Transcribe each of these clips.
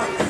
Christ.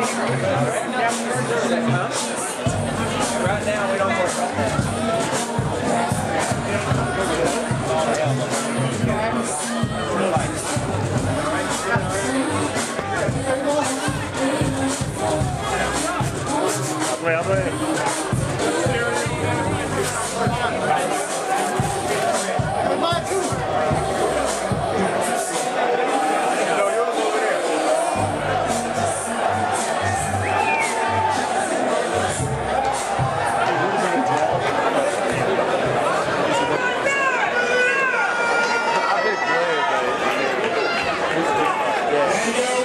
Right now, we don't work on that. Friday.